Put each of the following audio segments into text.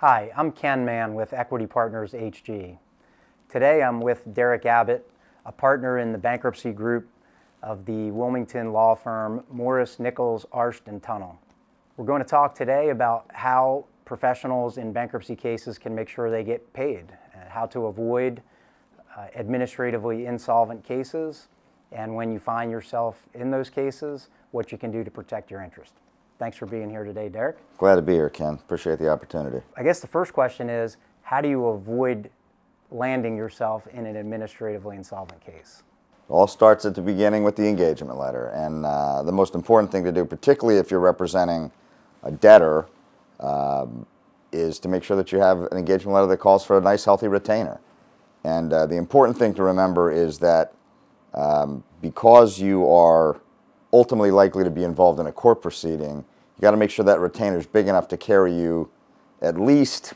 Hi, I'm Ken Mann with Equity Partners HG. Today I'm with Derek Abbott, a partner in the bankruptcy group of the Wilmington law firm Morris Nichols Arsht and Tunnell. We're going to talk today about how professionals in bankruptcy cases can make sure they get paid, and how to avoid uh, administratively insolvent cases, and when you find yourself in those cases, what you can do to protect your interest. Thanks for being here today, Derek. Glad to be here, Ken. Appreciate the opportunity. I guess the first question is how do you avoid landing yourself in an administratively insolvent case? It all starts at the beginning with the engagement letter. And uh, the most important thing to do, particularly if you're representing a debtor, um, is to make sure that you have an engagement letter that calls for a nice, healthy retainer. And uh, the important thing to remember is that um, because you are ultimately likely to be involved in a court proceeding, you got to make sure that retainer is big enough to carry you at least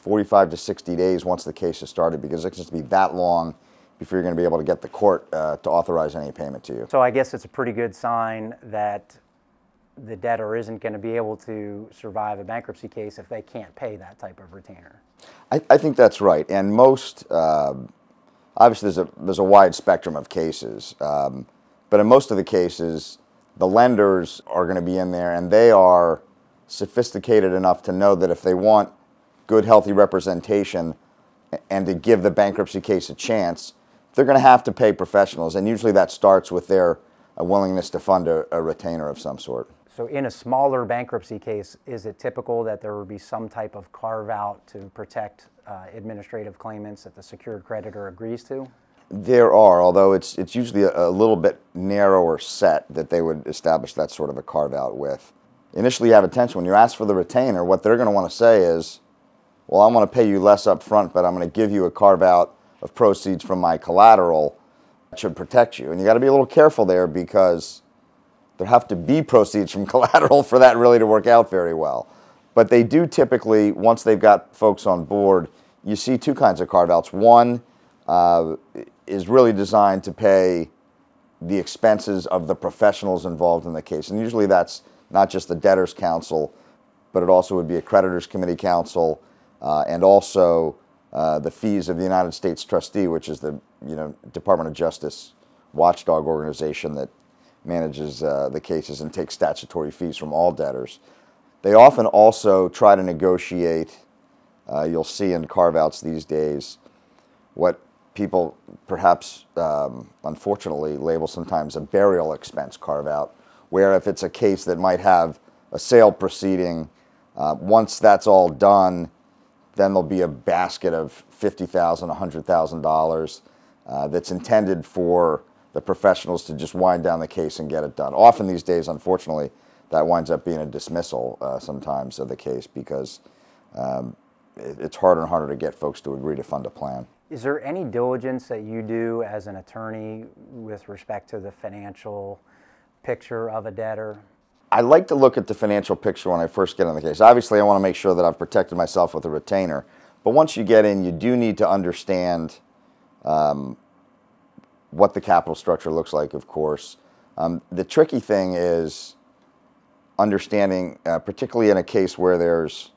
45 to 60 days once the case is started because it's just to be that long before you're going to be able to get the court uh, to authorize any payment to you. So I guess it's a pretty good sign that the debtor isn't going to be able to survive a bankruptcy case if they can't pay that type of retainer. I, I think that's right. And most, uh, obviously, there's a, there's a wide spectrum of cases. Um, but in most of the cases, the lenders are going to be in there and they are sophisticated enough to know that if they want good, healthy representation and to give the bankruptcy case a chance, they're going to have to pay professionals. And usually that starts with their willingness to fund a, a retainer of some sort. So in a smaller bankruptcy case, is it typical that there would be some type of carve out to protect uh, administrative claimants that the secured creditor agrees to? There are, although it's it's usually a, a, little bit narrower set that they would establish that sort of a carve out with. Initially, you have attention when you ask for the retainer. What they're going to want to say is, "Well, I'm going to pay you less up front, but I'm going to give you a carve out of proceeds from my collateral that should protect you." And you got to be a little careful there because there have to be proceeds from collateral for that really to work out very well. But they do typically, once they've got folks on board, you see two kinds of carve outs. One uh, is really designed to pay the expenses of the professionals involved in the case. And usually that's not just the debtors counsel, but it also would be a creditors committee counsel uh, and also uh, the fees of the United States trustee, which is the you know Department of Justice watchdog organization that manages uh, the cases and takes statutory fees from all debtors. They often also try to negotiate, uh, you'll see in carve outs these days, what people perhaps um, unfortunately label sometimes a burial expense carve out, where if it's a case that might have a sale proceeding, uh, once that's all done, then there'll be a basket of $50,000, $100,000 uh, that's intended for the professionals to just wind down the case and get it done. Often these days, unfortunately, that winds up being a dismissal uh, sometimes of the case because um, it, it's harder and harder to get folks to agree to fund a plan. Is there any diligence that you do as an attorney with respect to the financial picture of a debtor? I like to look at the financial picture when I first get in the case. Obviously, I want to make sure that I've protected myself with a retainer. But once you get in, you do need to understand um, what the capital structure looks like, of course. Um, the tricky thing is understanding, uh, particularly in a case where there's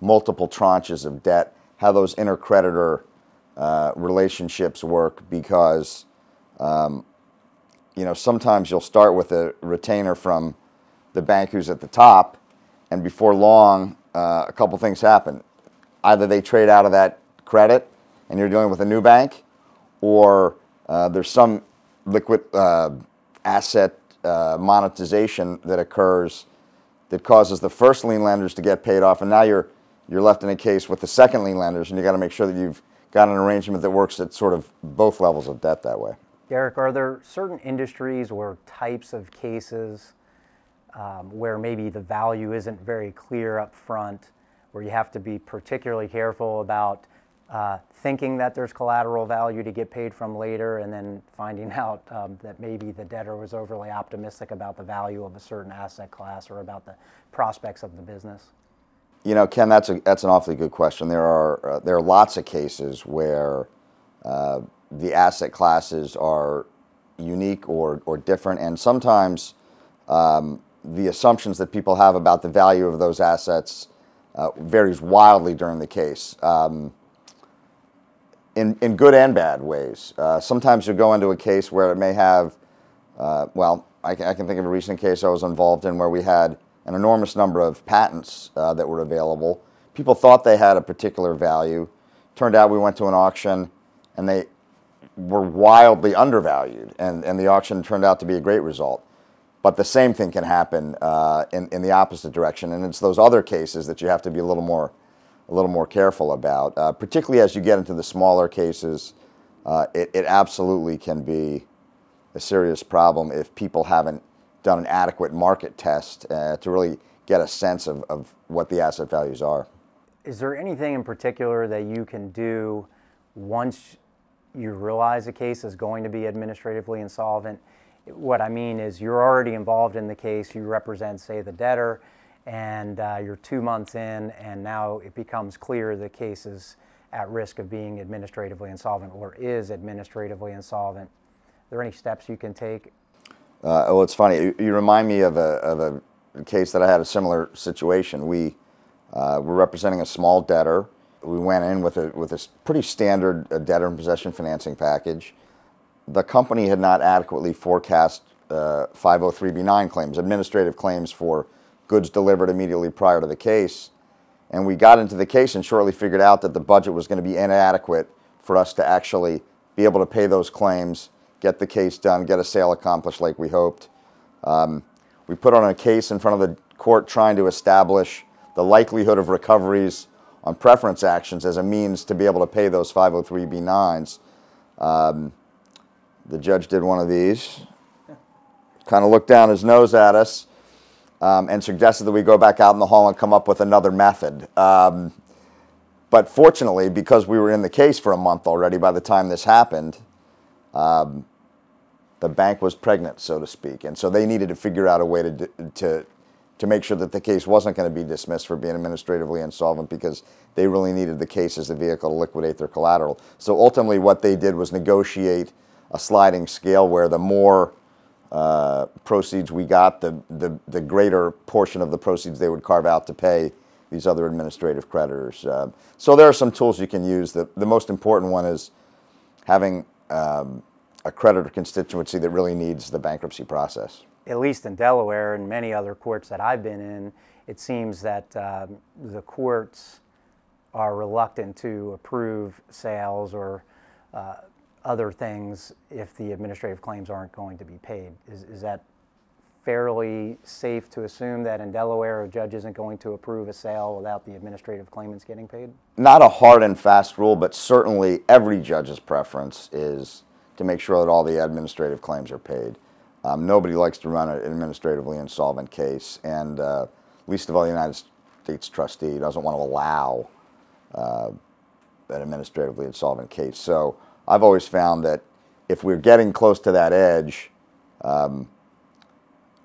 multiple tranches of debt, how those intercreditor uh, relationships work because, um, you know, sometimes you'll start with a retainer from the bank who's at the top, and before long, uh, a couple things happen. Either they trade out of that credit and you're dealing with a new bank, or uh, there's some liquid uh, asset uh, monetization that occurs that causes the first lien lenders to get paid off, and now you're you're left in a case with the second lien lenders, and you got to make sure that you've got an arrangement that works at sort of both levels of debt that way. Derek, are there certain industries or types of cases um, where maybe the value isn't very clear up front, where you have to be particularly careful about uh, thinking that there's collateral value to get paid from later and then finding out um, that maybe the debtor was overly optimistic about the value of a certain asset class or about the prospects of the business? You know, Ken, that's a that's an awfully good question. There are uh, there are lots of cases where uh, the asset classes are unique or or different, and sometimes um, the assumptions that people have about the value of those assets uh, varies wildly during the case. Um, in, in good and bad ways. Uh, sometimes you go into a case where it may have, uh, well, I can, I can, think of a recent case I was involved in where we had an enormous number of patents uh, that were available. People thought they had a particular value. Turned out we went to an auction and they were wildly undervalued, and, and the auction turned out to be a great result. But the same thing can happen uh, in, in the opposite direction, and it's those other cases that you have to be a little more a little more careful about, uh, particularly as you get into the smaller cases. Uh, it, it, absolutely can be a serious problem if people haven't done an adequate market test uh, to really get a sense of, of what the asset values are. Is there anything in particular that you can do once you realize a case is going to be administratively insolvent? What I mean is you're already involved in the case, you represent, say, the debtor, and uh, you're two months in, and now it becomes clear the case is at risk of being administratively insolvent or is administratively insolvent. Are there any steps you can take? Uh, well, it's funny. You, you, remind me of a, of a case that I had a similar situation. We uh, were representing a small debtor. We went in with a, with a pretty standard uh, debtor in possession financing package. The company had not adequately forecast uh, 503b9 claims, administrative claims for goods delivered immediately prior to the case. And we got into the case and shortly figured out that the budget was going to be inadequate for us to actually be able to pay those claims, get the case done, get a sale accomplished like we hoped. Um, we put on a case in front of the court trying to establish the likelihood of recoveries on preference actions as a means to be able to pay those 503b9s. Um, the judge did one of these, kind of looked down his nose at us, um, and suggested that we go back out in the hall and come up with another method. Um, but fortunately, because we were in the case for a month already by the time this happened, um, the bank was pregnant, so to speak, and so they needed to figure out a way to to to make sure that the case wasn't going to be dismissed for being administratively insolvent because they really needed the case as a vehicle to liquidate their collateral. So ultimately, what they did was negotiate a sliding scale where the more uh, proceeds we got, the, the, the greater portion of the proceeds they would carve out to pay these other administrative creditors. Uh, so there are some tools you can use. The, the most important one is having um, a creditor constituency that really needs the bankruptcy process. At least in Delaware and many other courts that I've been in, it seems that um, the courts are reluctant to approve sales or uh, other things if the administrative claims aren't going to be paid. Is, is that fairly safe to assume that in Delaware a judge isn't going to approve a sale without the administrative claimants getting paid? Not a hard and fast rule, but certainly every judge's preference is to make sure that all the administrative claims are paid. Um, nobody likes to run an administratively insolvent case, and uh, least of all the United States trustee doesn't want to allow uh, an administratively insolvent case. So I've always found that if we're getting close to that edge, um,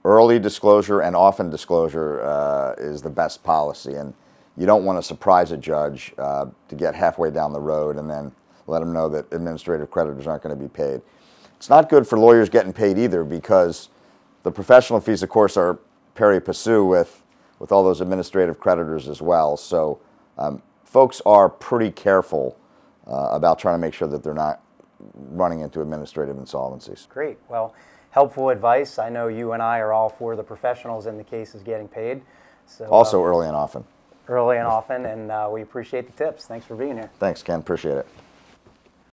early disclosure and often disclosure uh, is the best policy. And you don't want to surprise a judge uh, to get halfway down the road and then let them know that administrative creditors aren't going to be paid. It's not good for lawyers getting paid either because the professional fees, of course, are pari passu with, with all those administrative creditors as well. So um, folks are pretty careful uh, about trying to make sure that they're not running into administrative insolvencies. Great. Well, helpful advice. I know you and I are all for the professionals in the cases getting paid. So also uh, early and often. Early and often, and uh, we appreciate the tips. Thanks for being here. Thanks, Ken. Appreciate it.